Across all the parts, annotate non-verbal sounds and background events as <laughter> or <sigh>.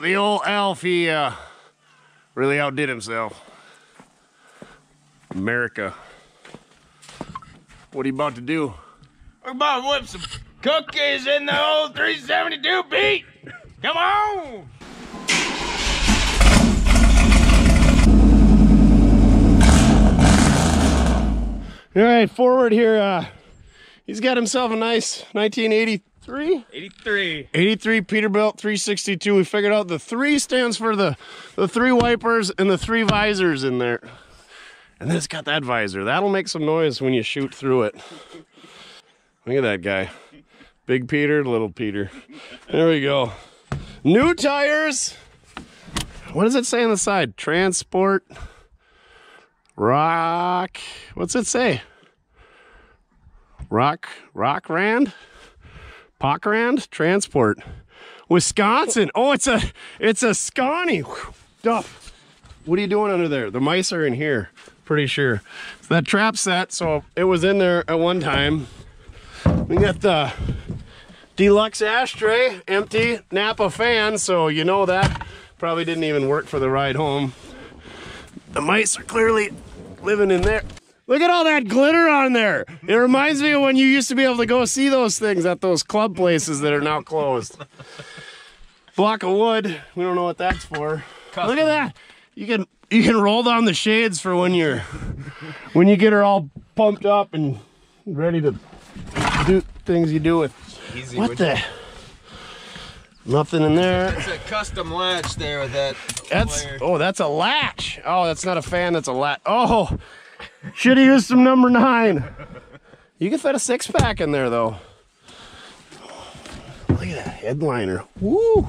the old Alf, he uh, really outdid himself. America. What are you about to do? We're about to whip some cookies in the old 372 Pete. Come on. All right, forward here. Uh, he's got himself a nice 1983. 83. 83 Peterbilt 362. We figured out the three stands for the, the three wipers and the three visors in there. And then it's got that visor. That'll make some noise when you shoot through it. Look at that guy. Big Peter, little Peter. There we go. New tires. What does it say on the side? Transport. Rock. What's it say? Rock. Rock Rand? Pockrand Transport. Wisconsin. Oh, it's a it's a Scotty. Duff. What are you doing under there? The mice are in here. Pretty sure. It's that trap set, so it was in there at one time. We got the deluxe ashtray, empty Napa fan, so you know that probably didn't even work for the ride home. The mice are clearly living in there. Look at all that glitter on there. It reminds me of when you used to be able to go see those things at those club places that are now closed. Block of wood. We don't know what that's for. Look at that. You can you can roll down the shades for when you're when you get her all pumped up and ready to do things you do with. Easy. What the? Nothing in there. It's a custom latch there that. That's oh, that's a latch. Oh, that's not a fan. That's a latch. Oh, should have used some number nine. You can fit a six pack in there though. Look at that headliner. Woo!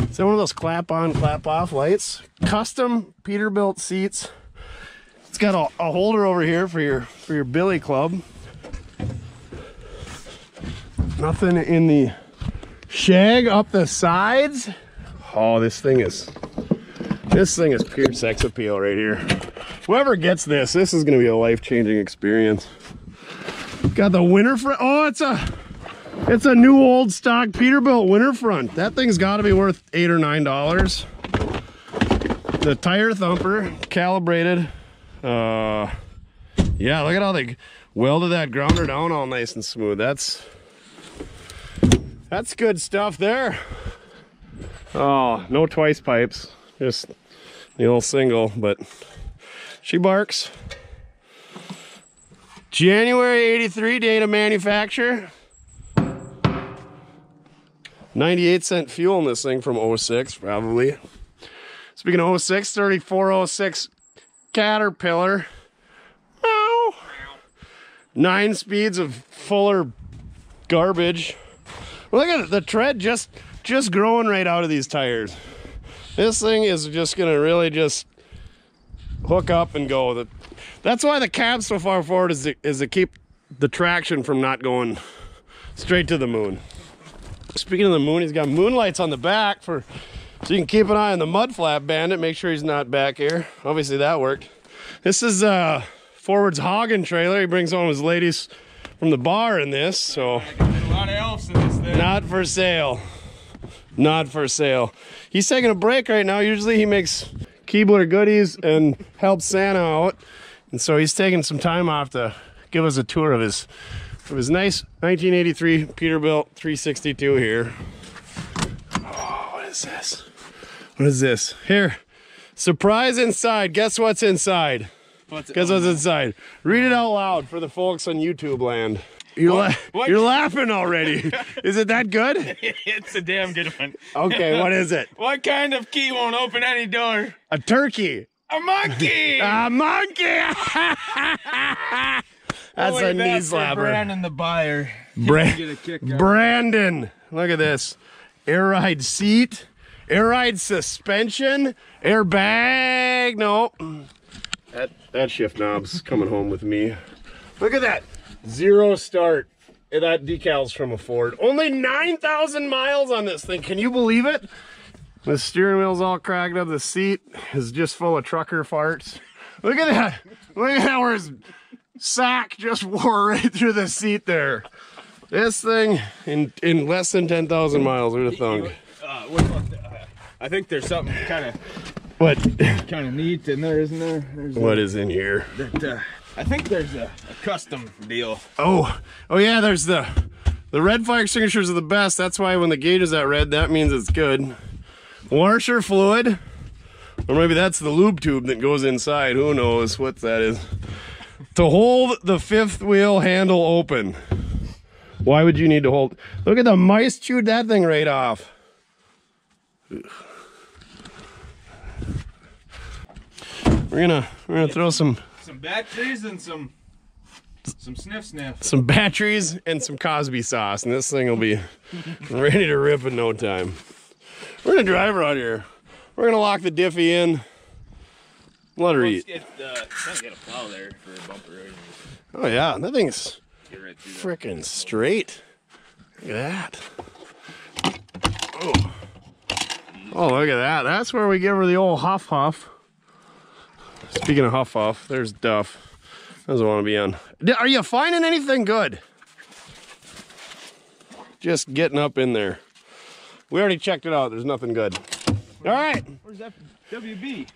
Is that one of those clap on, clap off lights? Custom Peterbilt seats. It's got a, a holder over here for your for your billy club. Nothing in the shag up the sides. Oh, this thing is this thing is pure sex appeal right here. Whoever gets this, this is gonna be a life-changing experience. Got the winter front. Oh, it's a it's a new old stock Peterbilt winter front. That thing's gotta be worth eight or nine dollars. The tire thumper, calibrated. Uh yeah, look at how they welded that grounder down all nice and smooth. That's that's good stuff there. Oh, no twice pipes, just the old single, but she barks. January 83 date of manufacture. 98 cent fuel in this thing from 06, probably. Speaking of 06, 3406 Caterpillar. Ow. Nine speeds of fuller garbage. Look at the tread just just growing right out of these tires. This thing is just gonna really just hook up and go. That's why the cab's so far forward is to, is to keep the traction from not going straight to the moon. Speaking of the moon, he's got moonlights on the back for so you can keep an eye on the mud flap bandit, make sure he's not back here. Obviously that worked. This is uh Forward's Hagen trailer. He brings home his ladies from the bar in this, so A lot of elves in this thing. not for sale. Not for sale. He's taking a break right now. Usually he makes Keebler goodies and help Santa out. And so he's taking some time off to give us a tour of his of his nice 1983 Peterbilt 362 here. Oh, what is this? What is this? Here. Surprise inside. Guess what's inside? What's Guess what's inside? Read it out loud for the folks on YouTube land. You're, la- What? you're laughing already. <laughs> Is it that good? it's a damn good one. Okay, what is it? <laughs> What kind of key won't open any door? A turkey. A monkey! <laughs> A monkey. That's Only a knee that for slapper. Brandon the buyer. Bra- Get a kick. Brandon, look at this. Air ride seat, air ride suspension, airbag. No, that that shift knob's coming home with me. Look at that zero start. That decal's from a Ford. Only nine thousand miles on this thing. Can you believe it? The steering wheel's all cracked up. The seat is just full of trucker farts. Look at that. Look at that. Where his sack just wore right through the seat there. This thing in in less than ten thousand miles. Who'd have thunk? Uh, what? I think there's something kind of What? kind of neat in there, isn't there? There's What is in here? that? Uh, I think there's a, a custom deal. Oh, oh yeah. There's the the red fire extinguishers are the best. That's why when the gauge is at red, that means it's good. Washer fluid, or maybe that's the lube tube that goes inside. Who knows what that is? To hold the fifth wheel handle open. Why would you need to hold? Look at the mice chewed that thing right off. We're gonna we're gonna throw Some batteries and some some sniff sniff. some batteries and some Cosby sauce, and this thing will be ready to rip in no time. We're gonna drive her out here. We're gonna lock the diffie in. Let her Let's eat. get uh, trying a plow there for a bumper. Oh yeah, that thing's Get right freaking straight. Look at that. Oh. Oh, look at that. That's where we give her the old huff huff. Speaking of huff huff, there's Duff. Doesn't want to be on. Are you finding anything good? Just getting up in there. We already checked it out. There's nothing good. All right. Where's that WB?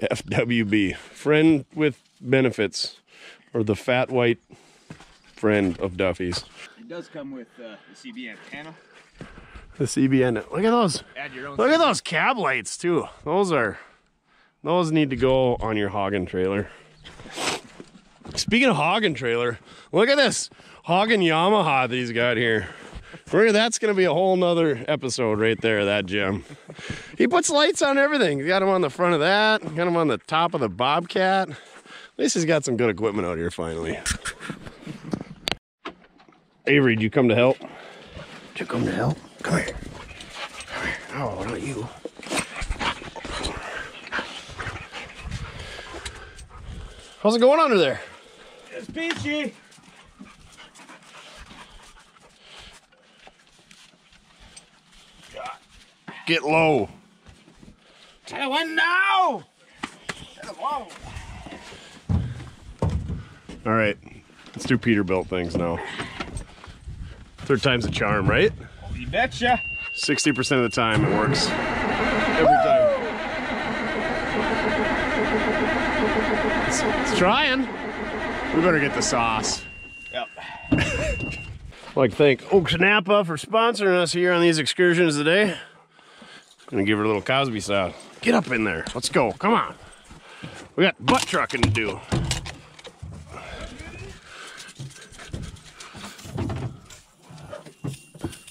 FWB, friend with benefits, or the fat white friend of Duffy's. It does come with uh, the CB antenna. The CBN. Look at those. Add your own. Look at those cab lights too. Those are, those need to go on your Hagen trailer. Speaking of Hagen trailer, look at this Hagen Yamaha that he's got here. That's gonna be a whole nother episode right there. That gem. He puts lights on everything. He got him on the front of that. Got him on the top of the Bobcat. At least he's got some good equipment out here finally. Avery, did you come to help? Did you come to help? Come here. Come here. Oh, not you. How's it going under there? It's peachy. Get low. Window. To the. All right, let's do Peterbilt things now. Third time's a charm, right? You betcha. 60% of the time it works. Every time. It's, it's trying. We better get the sauce. Yep. I'd <laughs> like to thank Oaks Napa for sponsoring us here on these excursions today. Gonna give her a little Cosby sauce. Get up in there. Let's go. Come on. We got butt trucking to do.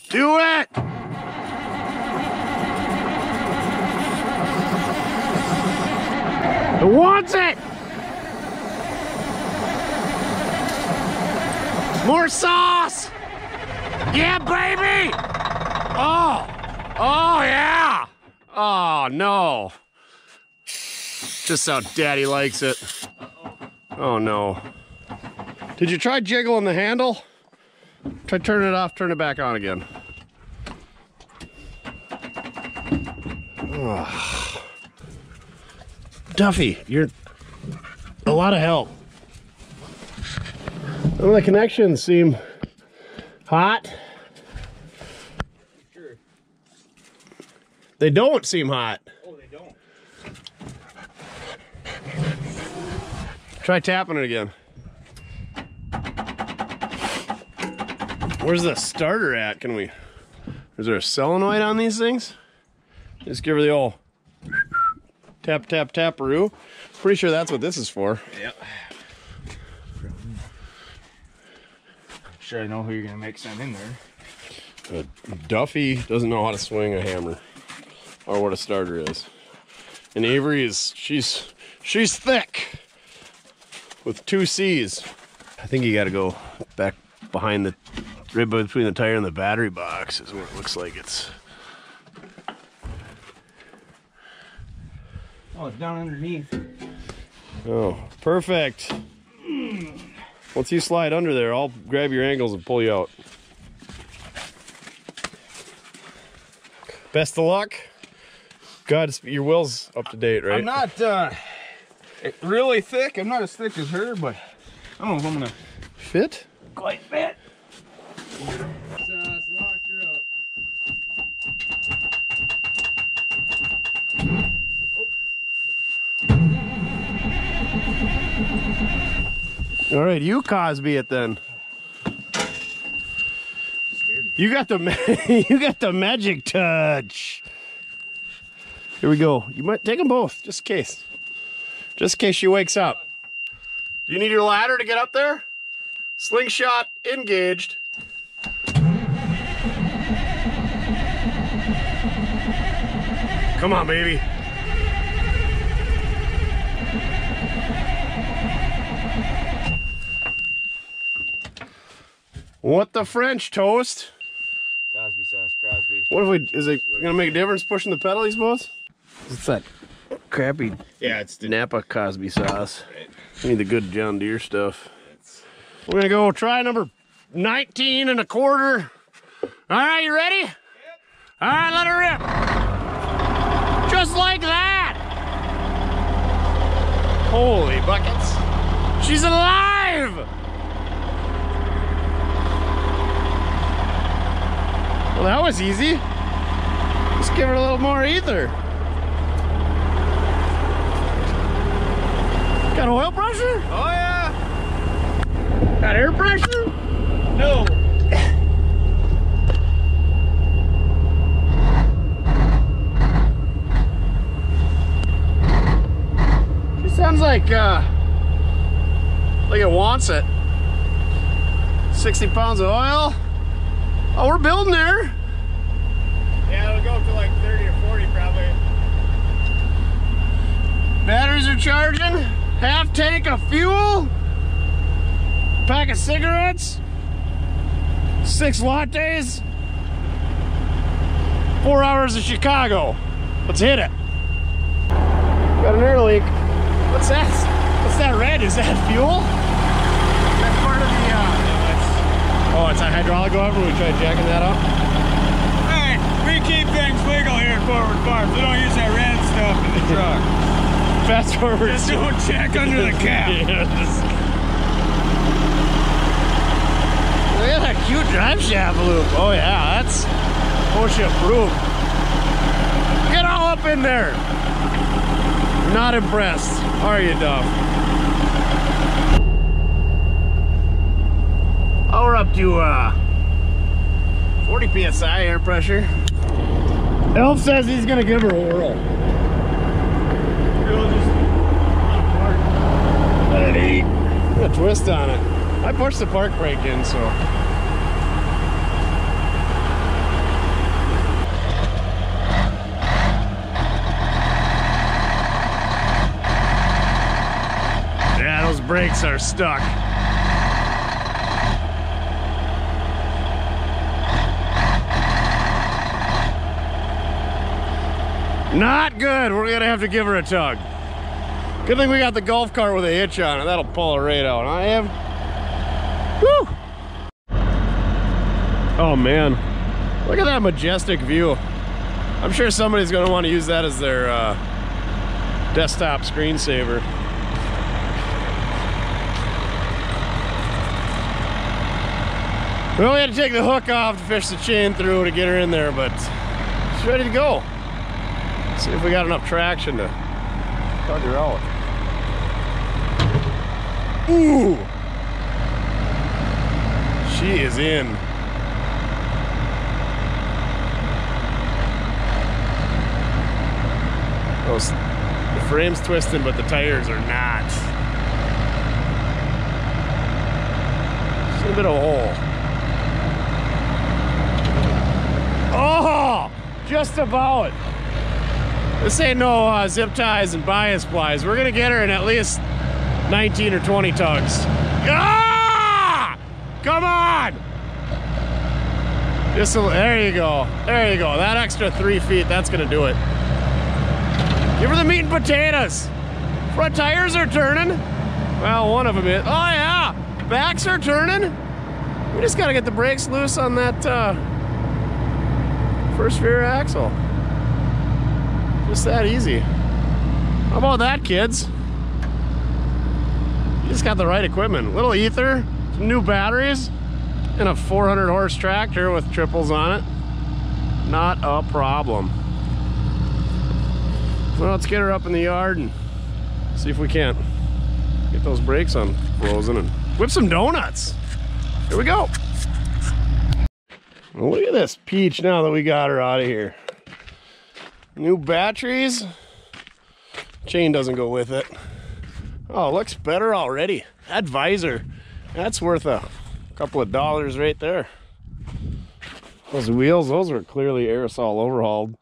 Do it! It wants it! More sauce! Yeah, baby! Oh! Oh, yeah! Oh, no. Just how daddy likes it. Oh, no. Did you try jiggling the handle? Try turning it off, turn it back on again. Duffy, you're a lot of help. Some of the connections seem hot. Sure. They don't seem hot. Oh, they don't. Try tapping it again. Where's the starter at? Can we? Is there a solenoid on these things? Just give her the old tap, tap, tap-a-roo. Pretty sure that's what this is for. Yep. Sure, I know who you're gonna make send in there. Uh, Duffy doesn't know how to swing a hammer or what a starter is. And Avery is she's she's thick with two C's. I think you got to go back behind the right between the tire and the battery box is what it looks like it's. Oh, it's down underneath. Oh, perfect. Once you slide under there, I'll grab your ankles and pull you out. Best of luck. God, your will's up to date, right? I'm not uh, really thick. I'm not as thick as her, but I don't know if I'm gonna fit. quite fit. All right, you Cosby it then. You got the <laughs> you got the magic touch. Here we go. You might take them both, just in case. Just in case she wakes up. Do you need your ladder to get up there? Slingshot engaged. Come on, baby. What the French toast? Cosby sauce, Crosby. What if we, is it gonna make a difference pushing the pedal, these both? What's that crappy Yeah, it's the Napa Cosby sauce? We need the good John Deere stuff. We're gonna go try number 19 and a quarter. All right, you ready? Yep. All right, let her rip. Just like that. Holy buckets. She's alive. Well, that was easy. Just give it a little more ether. Got oil pressure? Oh yeah. Got air pressure? No. She sounds like uh like it wants it. 60 pounds of oil. Oh, we're building there. Yeah, it'll go up to like 30 or 40 probably. Batteries are charging. Half tank of fuel. Pack of cigarettes. Six lattes. Four hours of Chicago. Let's hit it. Got an air leak. What's that? What's that red? Is that fuel? Is that part of the uh Oh, it's a hydraulic oven. We tried jacking that up. Hey, we keep things legal here at Forward Farms. We don't use that red stuff in the truck. <laughs> Fast forward. Just don't check under the <laughs> cap. Yes. Look at that cute drive shaft loop. Oh yeah, that's OSHA approved. Get all up in there. Not impressed, are you, Duff? Oh, we're up to uh, 40 psi air pressure. Elf says he's gonna give her a whirl. We'll Let it eat. Got a twist on it. I pushed the park brake in, so. Yeah, those brakes are stuck. Not good. We're gonna have to give her a tug. Good thing we got the golf cart with a hitch on it. That'll pull her right out. I am. Woo! Oh man, look at that majestic view. I'm sure somebody's gonna want to use that as their uh, desktop screensaver. We only had to take the hook off to fish the chain through to get her in there, but she's ready to go. See if we got enough traction to tug her out. Ooh! She is in. Those, the frame's twisting, but the tires are not. Just a bit of a hole. Oh! Just about. This ain't no uh, zip ties and bias plies. We're gonna get her in at least 19 or 20 tugs. Ah! Come on! Just a, there you go. There you go. That extra three feet, that's gonna do it. Give her the meat and potatoes. Front tires are turning. Well, one of them is. Oh yeah, backs are turning. We just gotta get the brakes loose on that uh, first rear axle. Just that easy. How about that, kids? You just got the right equipment. Little ether, new batteries, and a 400 horse tractor with triples on it. Not a problem. Well, let's get her up in the yard and see if we can't get those brakes unfrozen and whip some donuts. Here we go. Well, look at this peach now that we got her out of here. New batteries. Chain doesn't go with it. Oh, looks better already. That visor, that's worth a couple of dollars right there. Those wheels, those were clearly aerosol overhauled.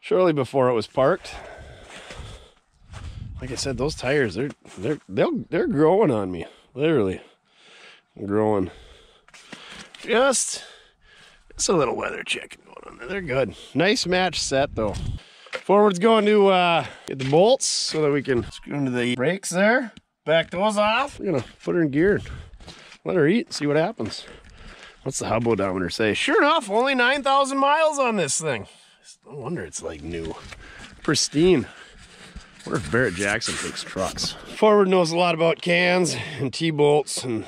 Surely before it was parked. Like I said, those tires, they're they're they'll, they're growing on me. Literally. Growing. Just it's a little weather there. They're good. Nice match set though. Forward's going to uh, get the bolts so that we can screw into the brakes there. Back those off. We're gonna put her in gear. Let her eat, and see what happens. What's the hub odometer say? Sure enough, only 9,000 miles on this thing. No wonder it's like new. Pristine. wonder if Barrett Jackson takes trucks. Forward knows a lot about cans and T-bolts and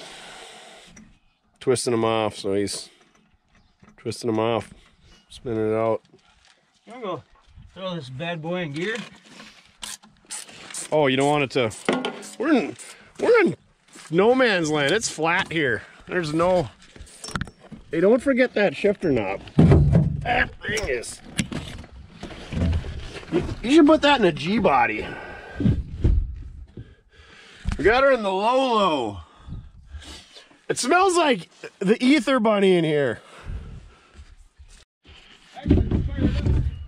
twisting them off, so he's twisting them off, spinning it out. I'm gonna throw this bad boy in gear. Oh, you don't want it to. We're in we're in no man's land. It's flat here. There's no. Hey, don't forget that shifter knob. That thing is. You, you should put that in a G body. We got her in the low low. It smells like the ether bunny in here.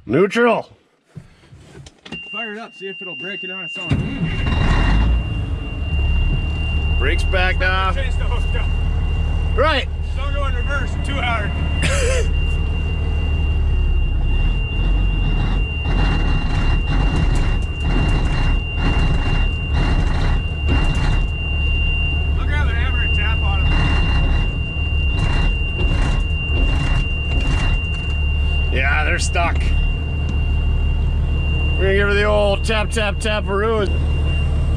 Neutral. Fire it up, see if it'll break it on its own. Brakes backed off. Change the hooked up. Right. Don't go in reverse too hard. I'll grab the hammer tap on it. Yeah, they're stuck. We're gonna give her the old tap, tap, tap -aroo.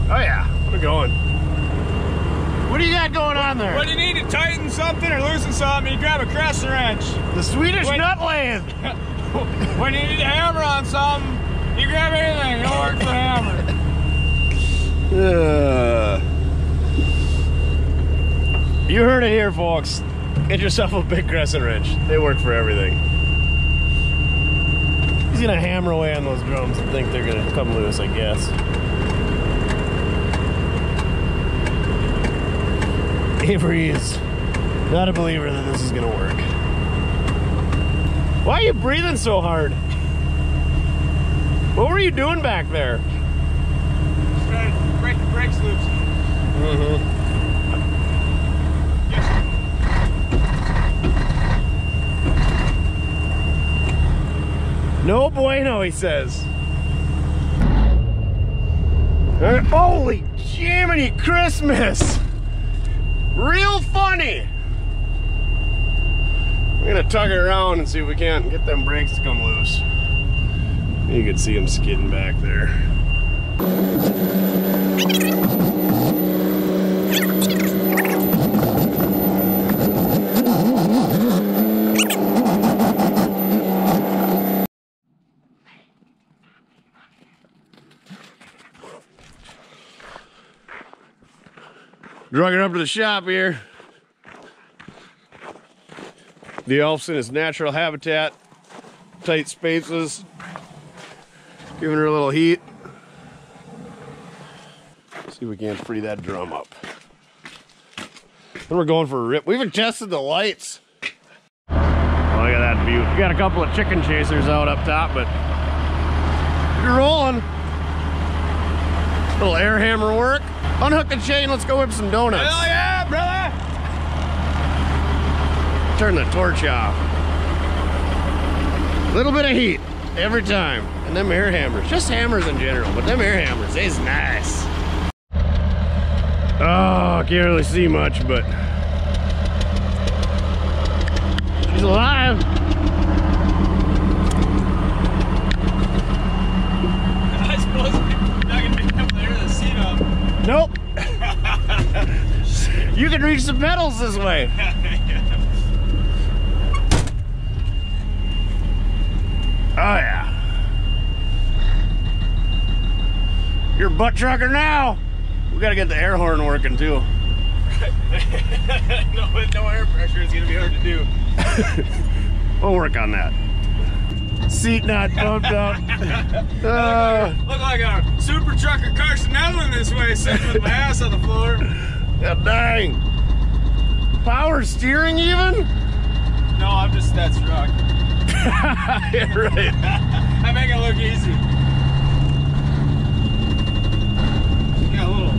Oh yeah, we're going. What do you got going on there? When you need to tighten something or loosen something, you grab a crescent wrench. the Swedish Wait. nut lathe. <laughs> When you need to hammer on something, you grab anything. It'll work for hammer. Uh, <sighs> you heard it here, folks. Get yourself a big crescent wrench. They work for everything. He's gonna hammer away on those drums and think they're gonna come loose, I guess. Avery is not a believer that this is gonna work. Why are you breathing so hard? What were you doing back there? Just trying to break the brakes loose. Mm-hmm. No bueno, he says. Holy Jiminy Christmas! Real funny! We're gonna tug it around and see if we can't get them brakes to come loose. You can see them skidding back there. Drug it up to the shop here. The elf's in his natural habitat, tight spaces, giving her a little heat. See if we can't free that drum up. Then we're going for a rip. We've adjusted the lights. Oh, look at that view. We got a couple of chicken chasers out up top, but you're rolling. Little air hammer work. Unhook the chain. Let's go whip some donuts. Hell yeah, brother! Turn the torch off. A Little bit of heat every time. And them air hammers, just hammers in general, but them air hammers is nice. Oh, I can't really see much, but she's alive. I suppose I'm not gonna be able to hear the seat up. Nope. You can reach the pedals this way. <laughs> Oh yeah. You're a butt trucker now. We gotta get the air horn working too. <laughs> no, with no air pressure, it's gonna be hard to do. <laughs> We'll work on that. Seat not bumped up. Uh, Look like a super trucker Carson Edlin this way, sitting with my ass on the floor. Yeah, dang. Power steering even? No, I'm just that struck. <laughs> yeah, right. <laughs> I make it look easy. Got a little,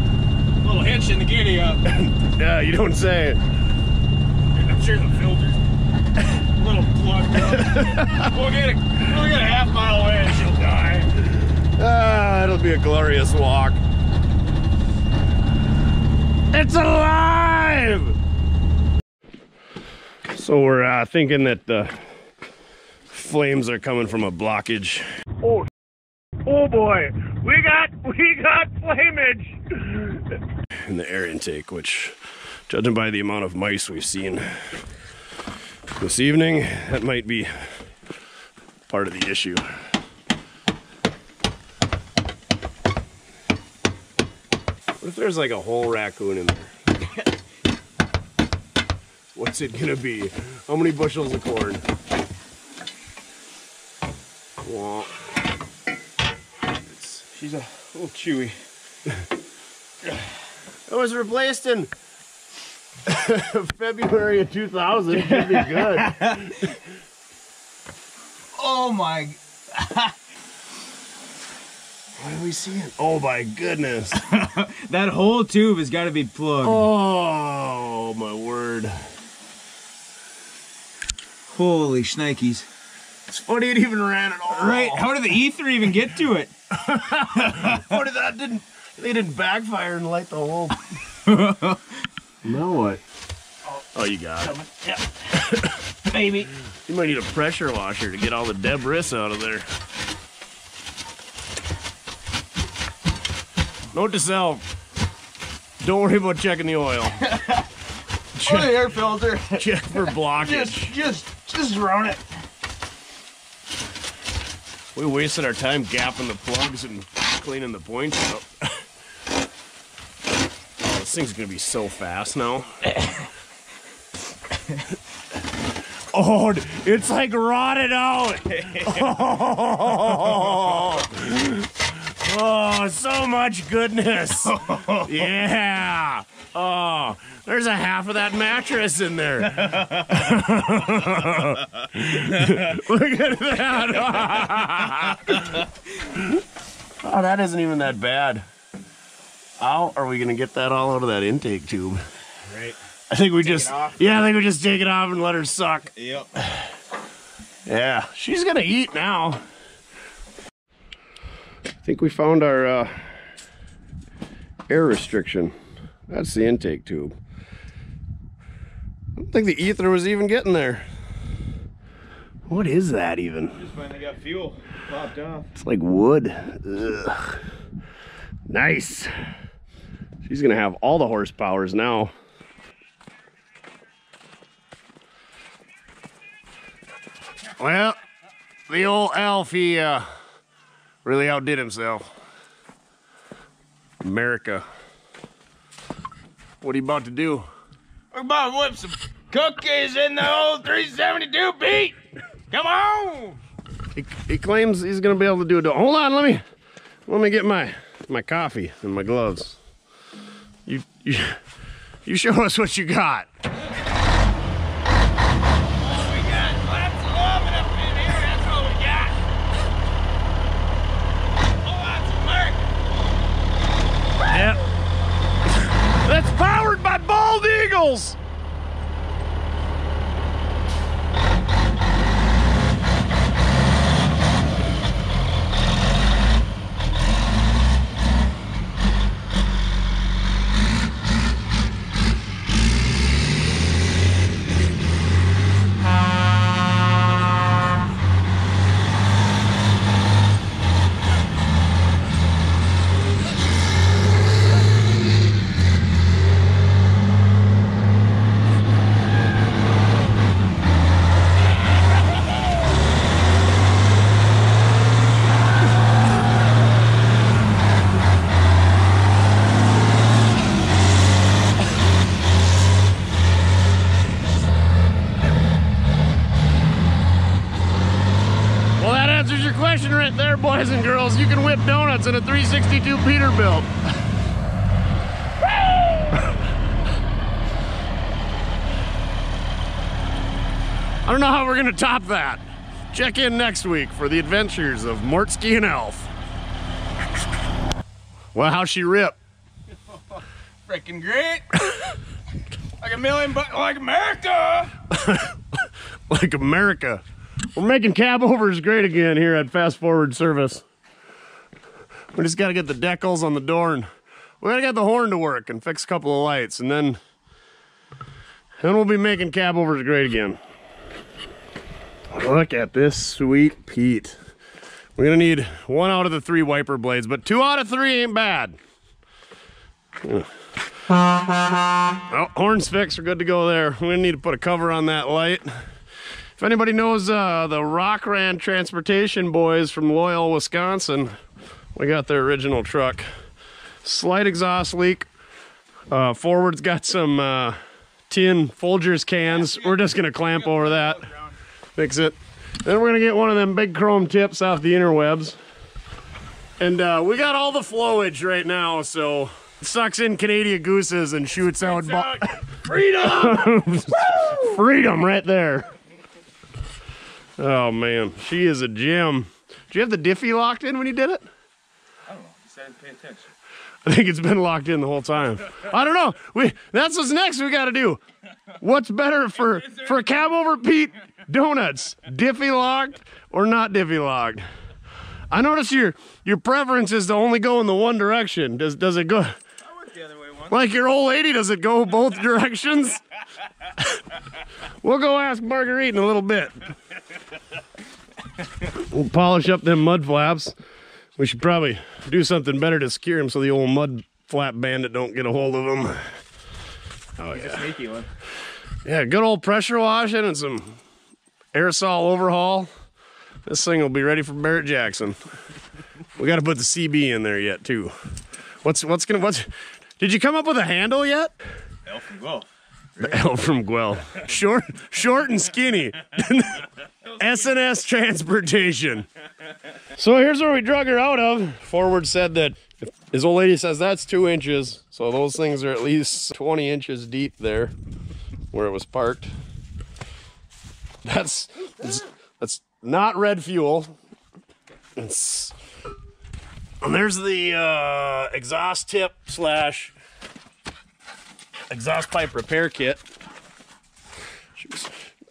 little hitch in the giddy up. <laughs> Yeah, you don't say. I'm sure the filter's a little plugged up. we'll get a, we'll get a half mile away and she'll die. Ah, it'll be a glorious walk. It's alive! So we're uh, thinking that the flames are coming from a blockage. Oh, oh boy, we got we got flamage in the air intake, which, judging by the amount of mice we've seen this evening, that might be part of the issue. What if there's like a whole raccoon in there? <laughs> What's it gonna be? How many bushels of corn? Wah. She's a little chewy. <laughs> it was replaced in <laughs> February of 2000. Should be good. Oh my. What are we seeing? Oh my goodness. <laughs> That whole tube has got to be plugged. Oh my word. Holy shnikes. It's funny it even ran at all. Right, how did the ether even get to it? <laughs> What if that didn't? They didn't backfire and light the whole. <laughs> now what? Oh. oh, you got it. Yeah. <coughs> Baby. You might need a pressure washer to get all the debris out of there. Note to self: Don't worry about checking the oil. <laughs> Oh, the air filter. Check for blockage. just, just just run it. We wasted our time gapping the plugs and cleaning the points out. <laughs> oh, this thing's gonna be so fast now. <laughs> oh, it's like rotted out. Oh, Oh, so much goodness. <laughs> Yeah. Oh, there's a half of that mattress in there. <laughs> <laughs> Look at that. oh, that isn't even that bad. How are we going to get that all out of that intake tube? Right. I think we just, yeah, I think we just take it off and let her suck. Yep. <sighs> Yeah, she's gonna eat now. I think we found our uh, air restriction. That's the intake tube. I don't think the ether was even getting there. What is that even? Just finally got fuel popped off. It's like wood. Ugh. Nice. She's gonna have all the horsepowers now. Well, the old Alfie uh, really outdid himself. America. What are you about to do? We're about to whip some cookies in the old 372 Pete. Come on. He, he claims he's gonna be able to do it. Hold on, let me let me get my my coffee and my gloves. You you you show us what you got. Oh, we got lots of oven up in here. That's what we got. Oh, lots of American. Yep. That's powered by bald eagles. your question boys and girls. You can whip donuts in a 362 Peterbilt. <laughs> I don't know how we're gonna top that. Check in next week for the adventures of Mortske and Elf. Well, how's she rip? <laughs> Freaking great. <laughs> like a million bucks, like America. like America. We're making cab overs great again here at Fast Forward Service. We just gotta get the decals on the door and we gotta get the horn to work and fix a couple of lights and then then we'll be making cab overs great again. Look at this sweet Pete. We're gonna need one out of the three wiper blades, but two out of three ain't bad. Well, horn's fixed, we're good to go there. We're gonna need to put a cover on that light. If anybody knows uh, the Pockrand Transportation boys from Loyal, Wisconsin, we got their original truck. Slight exhaust leak. Uh, forward's got some uh, tin Folgers cans. We're just gonna clamp over that, fix it. Then we're gonna get one of them big chrome tips off the interwebs. And uh, we got all the flowage right now, so sucks in Canadian gooses and shoots out. bo- <laughs> Freedom. <laughs> Freedom right there. Oh man, she is a gem. Do you have the diffie locked in when you did it? I don't know. He said pay attention. I think it's been locked in the whole time. <laughs> I don't know. We that's what's next we got to do. What's better for <laughs> for cab over Pete donuts? Diffie locked or not diffie locked? I notice your your preference is to only go in the one direction. Does does it go I went the other way once. like your old lady? Does it go both <laughs> directions? we'll go ask Marguerite in a little bit. We'll polish up them mud flaps. We should probably do something better to secure them so the old mud flap bandit don't get a hold of them. Oh yeah, Sneaky one. yeah. Good old pressure washing and some aerosol overhaul. This thing will be ready for Barrett Jackson. We got to put the CB in there yet too. What's what's gonna what's? Did you come up with a handle yet? Elf and Guelph. The Elf from Guelph. Short, short and skinny. SNS transportation. So here's where we drug her out of. Forward said that if his old lady says that's two inches, so those things are at least 20 inches deep there where it was parked. That's that's, that's not red fuel. It's and there's the uh, exhaust tip slash exhaust pipe repair kit.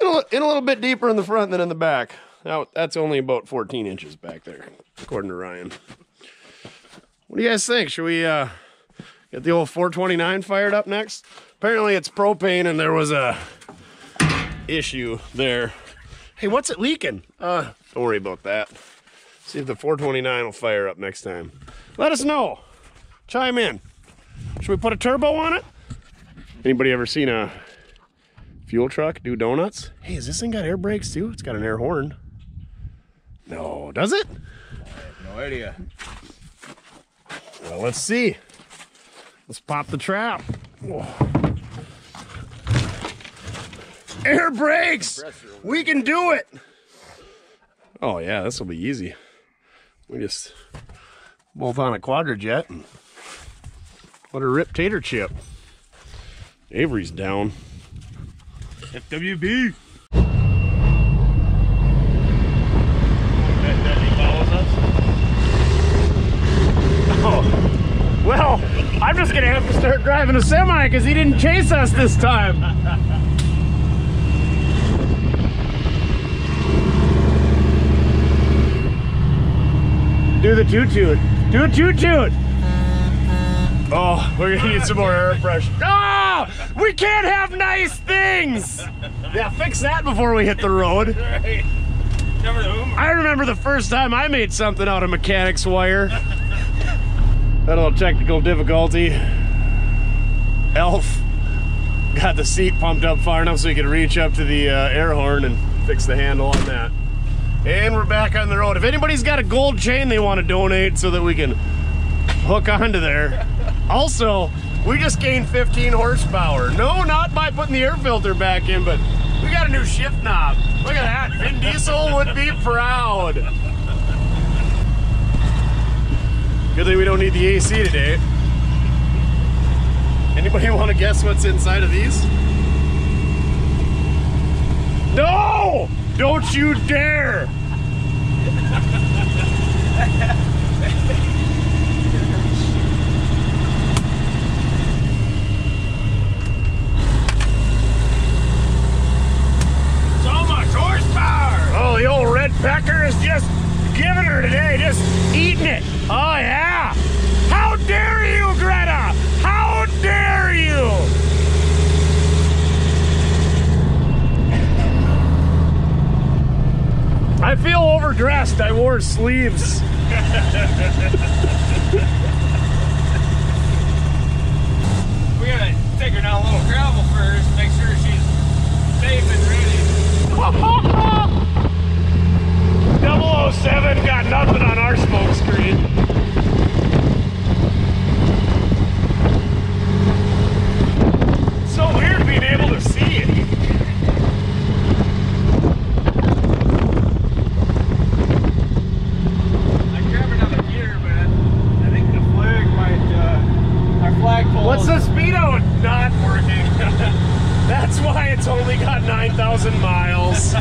In a, in a little bit deeper in the front than in the back. Now that's only about 14 inches back there, according to Ryan. What do you guys think? Should we uh, get the old 429 fired up next? Apparently it's propane and there was a issue there. Hey, what's it leaking? Uh, don't worry about that. See if the 429 will fire up next time. Let us know. Chime in. Should we put a turbo on it? Anybody ever seen a fuel truck do donuts? Hey, has this thing got air brakes too? It's got an air horn. No, does it? No idea. Well, let's see. Let's pop the trap. Whoa. Air brakes! We can do it! Oh, yeah, this will be easy. We just bolt on a quadrajet and let her rip tater chip. Avery's down. FWB. That, that he follows us? Oh, well, I'm just gonna have to start driving a semi because he didn't chase us this time. Do the toot toot. Do a toot toot. Oh, we're gonna need some more air pressure. <laughs> Oh, we can't have nice things. Yeah, fix that before we hit the road. <laughs> Right. Remember the Hummer? I remember the first time I made something out of mechanics wire. Had a little technical difficulty. Elf got the seat pumped up far enough so he could reach up to the uh, air horn and fix the handle on that. And we're back on the road. If anybody's got a gold chain they want to donate so that we can hook onto there. Also, we just gained 15 horsepower. No, not by putting the air filter back in, but we got a new shift knob. Look at that. Vin Diesel would be proud. Good thing we don't need the AC today. Anybody <laughs> want to guess what's inside of these? No! Don't you dare! <laughs> So much horsepower. Oh, the old red pecker is just giving her today, just eating it. Oh, yeah. How dare you, Greta? How dare you? I feel overdressed. I wore sleeves. We gotta take her down a little gravel first, make sure she's safe and ready. 007 got nothing on our smoke screen. So weird being able to see it. I grabbed another gear, but I think the flag might, uh, our flagpole. What's the speedo not working? That's why it's only got 9,000 miles.